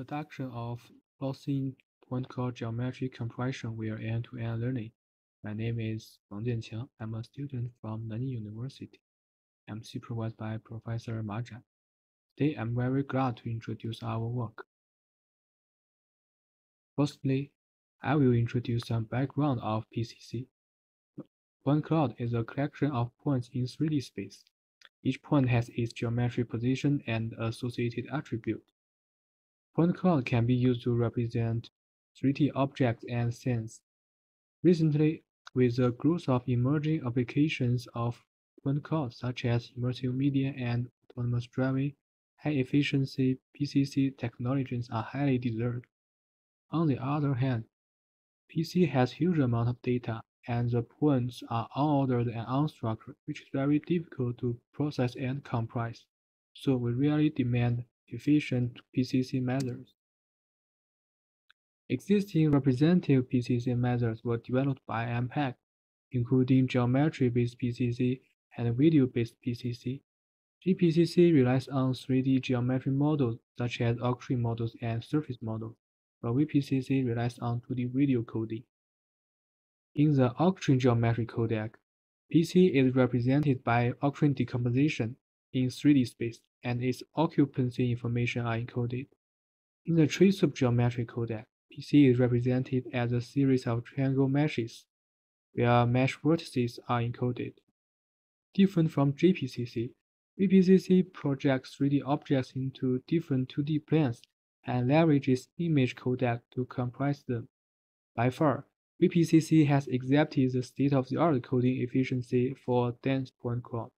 Introduction of Floating Point Cloud geometric Compression via End-to-End Learning. My name is Wang Jianqiang. I'm a student from Nanjing University. I'm supervised by Professor Ma Zhan. Today, I'm very glad to introduce our work. Firstly, I will introduce some background of PCC. Point cloud is a collection of points in 3D space. Each point has its geometric position and associated attribute. Point cloud can be used to represent 3D objects and scenes. Recently, with the growth of emerging applications of point cloud such as immersive media and autonomous driving, high-efficiency PCC technologies are highly desired. On the other hand, PC has huge amount of data and the points are unordered and unstructured, which is very difficult to process and compress. So we really demand efficient PCC methods. Existing representative PCC methods were developed by MPEG, including geometry-based PCC and video-based PCC. GPCC relies on 3D geometry models such as octree models and surface models, while VPCC relies on 2D video coding. In the octree geometry codec, PC is represented by octree decomposition in 3D space and its occupancy information are encoded. In the trisoup geometry codec, PC is represented as a series of triangle meshes, where mesh vertices are encoded. Different from GPCC, VPCC projects 3D objects into different 2D planes and leverages image codec to compress them. By far, VPCC has exhibited the state-of-the-art coding efficiency for dense point cloud.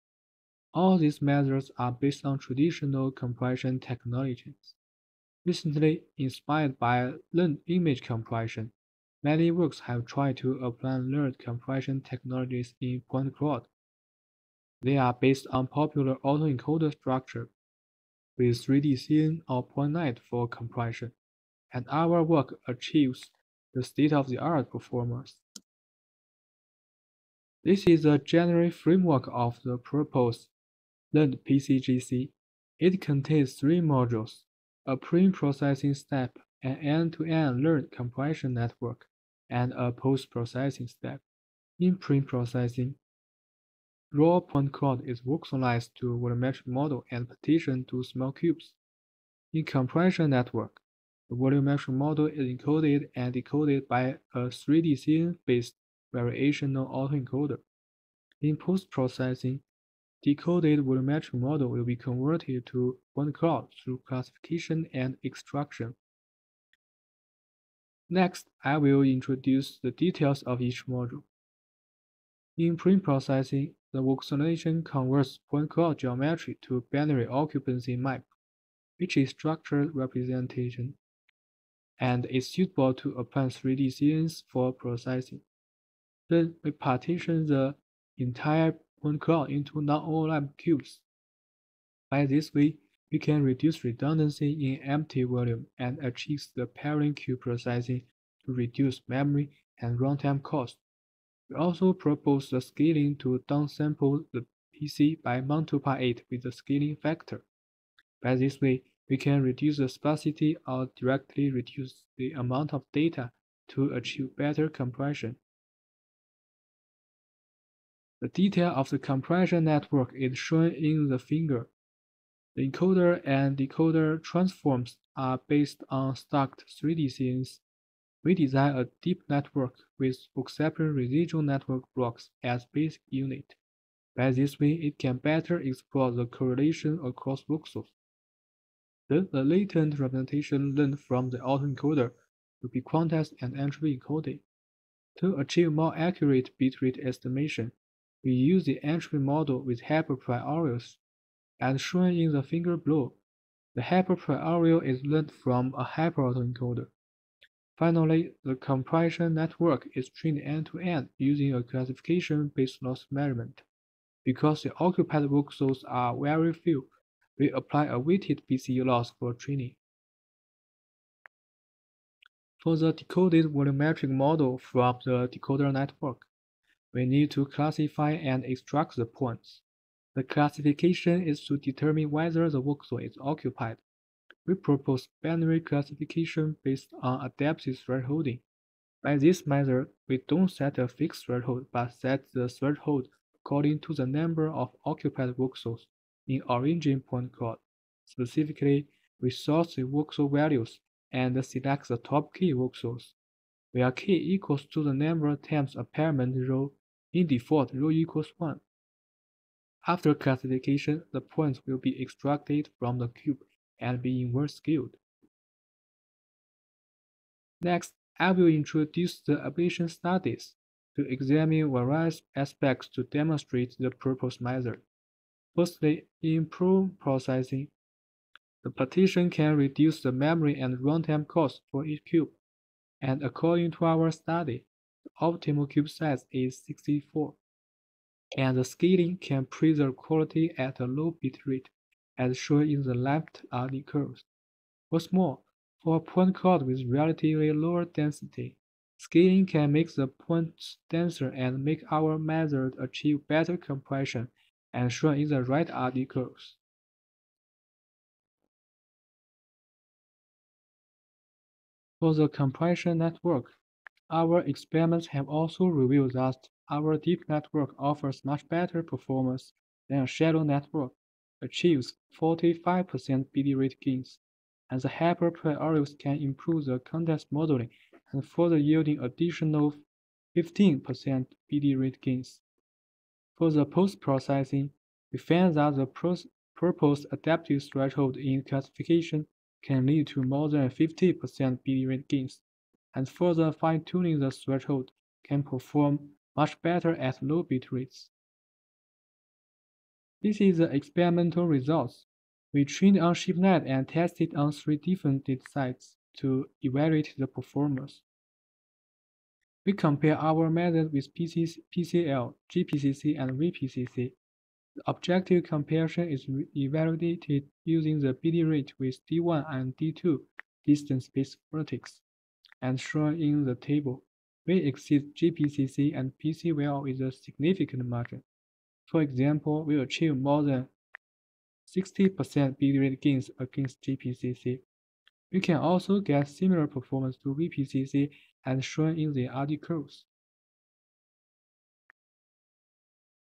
All these methods are based on traditional compression technologies. Recently, inspired by learned image compression, many works have tried to apply learned compression technologies in point cloud. They are based on popular autoencoder structure with 3D CNN or point light for compression, and our work achieves the state-of-the-art performance. This is a general framework of the proposed learned PCGC. It contains three modules, a pre-processing step, an end-to-end -end learned compression network, and a post-processing step. In pre-processing, raw point cloud is voxelized to volumetric model and partitioned to small cubes. In compression network, the volumetric model is encoded and decoded by a 3D CNN-based variational autoencoder. In post-processing, decoded volumetric model will be converted to point cloud through classification and extraction. Next, I will introduce the details of each module. In pre-processing, the voxelization converts point cloud geometry to binary occupancy map, which is structured representation, and is suitable to apply 3D CNNs for processing. Then we partition the entire point cloud into non-overlap cubes. By this way, we can reduce redundancy in empty volume and achieve the pairing cube processing to reduce memory and runtime cost. We also propose the scaling to downsample the PC by 8 with the scaling factor. By this way, we can reduce the sparsity or directly reduce the amount of data to achieve better compression. The detail of the compression network is shown in the figure. The encoder and decoder transforms are based on stacked 3D CNNs. We design a deep network with separate residual network blocks as basic unit. By this way, it can better explore the correlation across voxels. Then the latent representation learned from the autoencoder will be quantized and entropy encoded. To achieve more accurate bitrate estimation, we use the entropy model with hyperpriors. As shown in the figure below, the hyperprior is learned from a hyperautoencoder. Finally, the compression network is trained end-to-end -end using a classification-based loss measurement. Because the occupied voxels are very few, we apply a weighted BCE loss for training. For the decoded volumetric model from the decoder network, we need to classify and extract the points. The classification is to determine whether the voxel is occupied. we propose binary classification based on adaptive thresholding. By this method, we don't set a fixed threshold but set the threshold according to the number of occupied voxels in origin point cloud. Specifically, we sort the voxel values and select the top key voxels, where k equals to the number of times a parent rho. In default, rho equals 1. After classification, the points will be extracted from the cube and be inverse scaled. Next, I will introduce the ablation studies to examine various aspects to demonstrate the proposed method. Firstly, in processing, the partition can reduce the memory and runtime cost for each cube, and according to our study, optimal cube size is 64, and the scaling can preserve quality at a low bit rate, as shown in the left RD curves. What's more, for a point cloud with relatively lower density, scaling can make the points denser and make our method achieve better compression as shown in the right RD curves. For the compression network, our experiments have also revealed that our deep network offers much better performance than a shallow network, achieves 45% BD rate gains, and the hyper priorities can improve the context modeling and further yielding additional 15% BD rate gains. For the post-processing, we found that the proposed adaptive threshold in classification can lead to more than 50% BD rate gains, and further fine-tuning the threshold can perform much better at low bit rates. This is the experimental results. We trained on ShapeNet and tested on three different datasites to evaluate the performance. We compare our method with PCL, GPCC, and VPCC. The objective comparison is evaluated using the BD rate with D1 and D2 distance-based vertex, and shown in the table. We exceed GPCC and PCL with a significant margin. For example, we achieve more than 60% BD rate gains against GPCC. We can also get similar performance to VPCC as shown in the curves.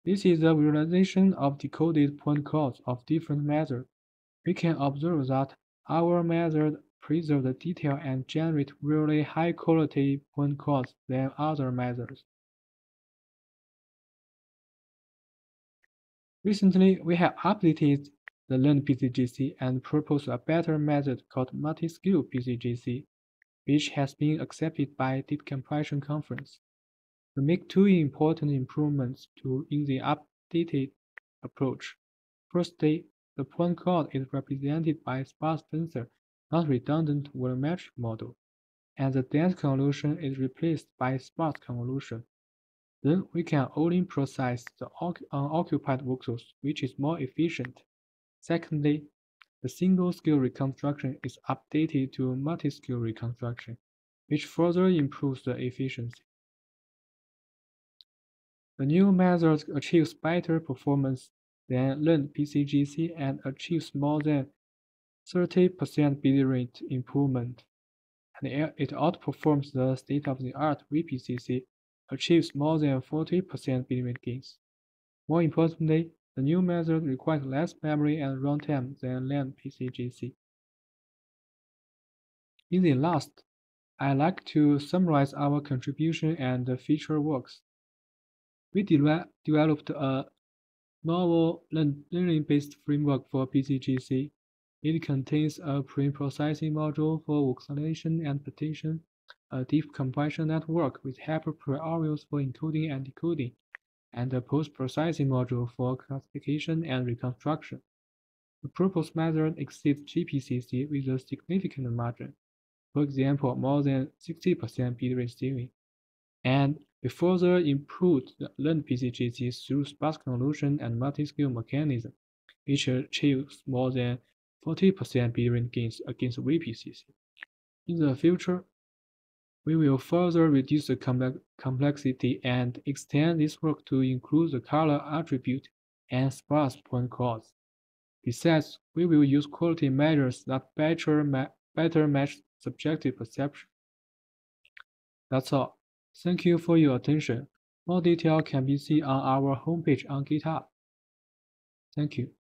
This is a visualization of decoded point clouds of different methods. We can observe that our method preserves the detail and generate really high quality point clouds than other methods. Recently, we have updated the learned PCGC and proposed a better method called multi-scale PCGC which has been accepted by Data Compression Conference. We make two important improvements to in the updated approach. Firstly, the point cloud is represented by sparse tensor, not redundant volumetric model, and the dense convolution is replaced by sparse convolution. Then we can only process the unoccupied uh, voxels, which is more efficient. Secondly, the single-scale reconstruction is updated to multi-scale reconstruction, which further improves the efficiency. The new method achieves better performance than learned PCGC and achieves more than 30% BD rate improvement, and it outperforms the state-of-the-art VPCC, achieves more than 40% BD rate gains. More importantly, the new method requires less memory and runtime than learned PCGC. In the last, I like to summarize our contribution and feature works. We de developed a novel learning-based framework for PCGC. It contains a pre-processing module for voxelization and partition, a deep compression network with hyperpriorities for encoding and decoding, and a post-processing module for classification and reconstruction. The proposed method exceeds GPCC with a significant margin, for example, more than 60% bit rate saving. And we further improved the learned PCGC through sparse convolution and multi-scale mechanism, which achieves more than 40% bit gains against VPCC. In the future, we will further reduce the complexity and extend this work to include the color attribute and sparse point clouds. Besides, we will use quality measures that better, ma better match subjective perception. That's all. Thank you for your attention. More detail can be seen on our homepage on GitHub. Thank you.